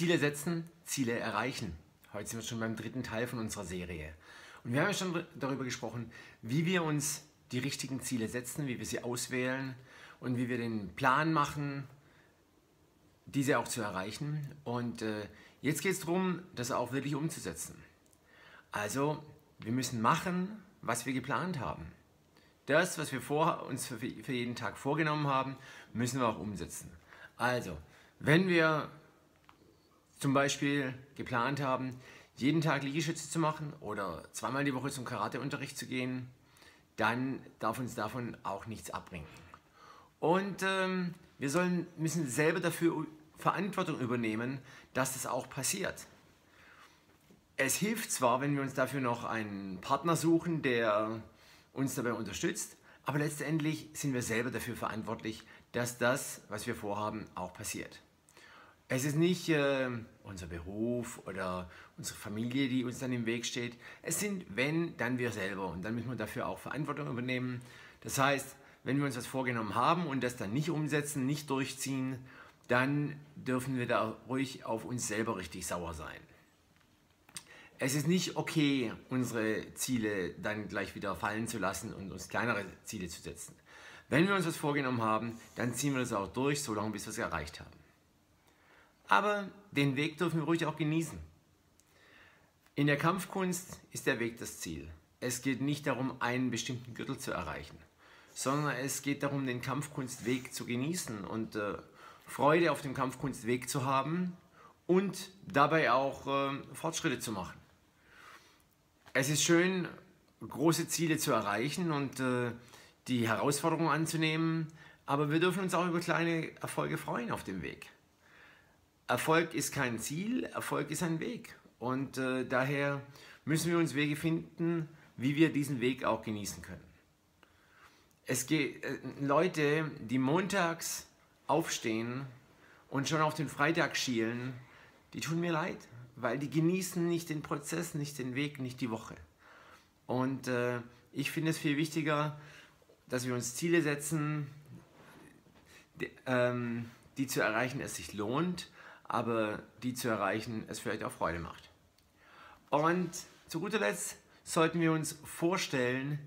Ziele setzen, Ziele erreichen. Heute sind wir schon beim dritten Teil von unserer Serie. Und wir haben ja schon darüber gesprochen, wie wir uns die richtigen Ziele setzen, wie wir sie auswählen und wie wir den Plan machen, diese auch zu erreichen. Und äh, jetzt geht es darum, das auch wirklich umzusetzen. Also, wir müssen machen, was wir geplant haben. Das, was wir vor, uns für, für jeden Tag vorgenommen haben, müssen wir auch umsetzen. Also, wenn wir zum Beispiel geplant haben, jeden Tag Liegestütze zu machen oder zweimal die Woche zum Karateunterricht zu gehen, dann darf uns davon auch nichts abbringen. Und ähm, wir sollen, müssen selber dafür Verantwortung übernehmen, dass das auch passiert. Es hilft zwar, wenn wir uns dafür noch einen Partner suchen, der uns dabei unterstützt, aber letztendlich sind wir selber dafür verantwortlich, dass das, was wir vorhaben, auch passiert. Es ist nicht äh, unser Beruf oder unsere Familie, die uns dann im Weg steht. Es sind, wenn, dann wir selber. Und dann müssen wir dafür auch Verantwortung übernehmen. Das heißt, wenn wir uns was vorgenommen haben und das dann nicht umsetzen, nicht durchziehen, dann dürfen wir da ruhig auf uns selber richtig sauer sein. Es ist nicht okay, unsere Ziele dann gleich wieder fallen zu lassen und uns kleinere Ziele zu setzen. Wenn wir uns was vorgenommen haben, dann ziehen wir das auch durch, solange bis wir es erreicht haben. Aber den Weg dürfen wir ruhig auch genießen. In der Kampfkunst ist der Weg das Ziel. Es geht nicht darum, einen bestimmten Gürtel zu erreichen, sondern es geht darum, den Kampfkunstweg zu genießen und äh, Freude auf dem Kampfkunstweg zu haben und dabei auch äh, Fortschritte zu machen. Es ist schön, große Ziele zu erreichen und äh, die Herausforderungen anzunehmen, aber wir dürfen uns auch über kleine Erfolge freuen auf dem Weg. Erfolg ist kein Ziel, Erfolg ist ein Weg. Und äh, daher müssen wir uns Wege finden, wie wir diesen Weg auch genießen können. Es geht äh, Leute, die montags aufstehen und schon auf den Freitag schielen, die tun mir leid, weil die genießen nicht den Prozess, nicht den Weg, nicht die Woche. Und äh, ich finde es viel wichtiger, dass wir uns Ziele setzen, die, ähm, die zu erreichen es sich lohnt aber die zu erreichen es vielleicht auch Freude macht. Und zu guter Letzt sollten wir uns vorstellen,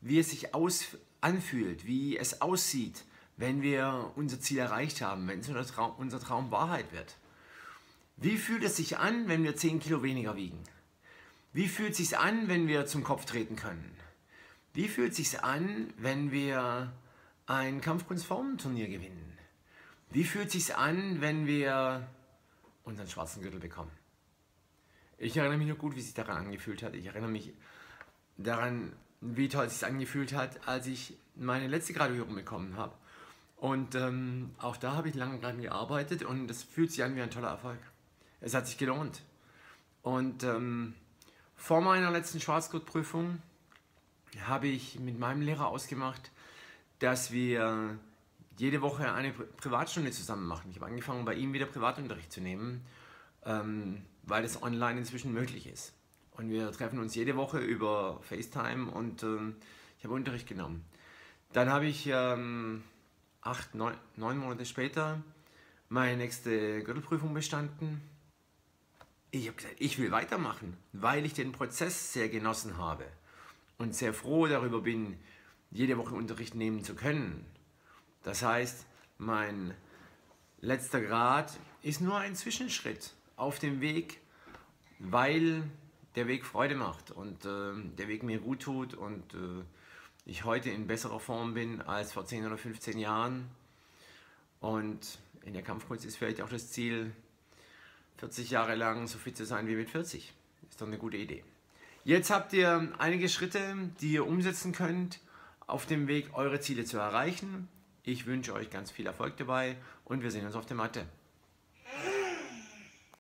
wie es sich aus, anfühlt, wie es aussieht, wenn wir unser Ziel erreicht haben, wenn unser Traum, unser Traum Wahrheit wird. Wie fühlt es sich an, wenn wir 10 Kilo weniger wiegen? Wie fühlt es sich an, wenn wir zum Kopf treten können? Wie fühlt es sich an, wenn wir ein Kampfkunstformenturnier gewinnen? Wie fühlt es sich an, wenn wir unseren schwarzen Gürtel bekommen. Ich erinnere mich noch gut, wie sich daran angefühlt hat. Ich erinnere mich daran, wie toll es sich angefühlt hat, als ich meine letzte Graduierung bekommen habe. Und ähm, auch da habe ich lange dran gearbeitet und es fühlt sich an wie ein toller Erfolg. Es hat sich gelohnt. Und ähm, vor meiner letzten Schwarzgurtprüfung habe ich mit meinem Lehrer ausgemacht, dass wir jede Woche eine Privatstunde zusammen machen. Ich habe angefangen, bei ihm wieder Privatunterricht zu nehmen, ähm, weil es online inzwischen möglich ist. Und wir treffen uns jede Woche über FaceTime und ähm, ich habe Unterricht genommen. Dann habe ich ähm, acht, neun, neun Monate später meine nächste Gürtelprüfung bestanden. Ich habe gesagt, ich will weitermachen, weil ich den Prozess sehr genossen habe und sehr froh darüber bin, jede Woche Unterricht nehmen zu können das heißt, mein letzter Grad ist nur ein Zwischenschritt auf dem Weg, weil der Weg Freude macht und äh, der Weg mir gut tut und äh, ich heute in besserer Form bin als vor 10 oder 15 Jahren. Und in der Kampfkunst ist vielleicht auch das Ziel, 40 Jahre lang so fit zu sein wie mit 40. Ist doch eine gute Idee. Jetzt habt ihr einige Schritte, die ihr umsetzen könnt, auf dem Weg, eure Ziele zu erreichen. Ich wünsche euch ganz viel Erfolg dabei und wir sehen uns auf der Matte.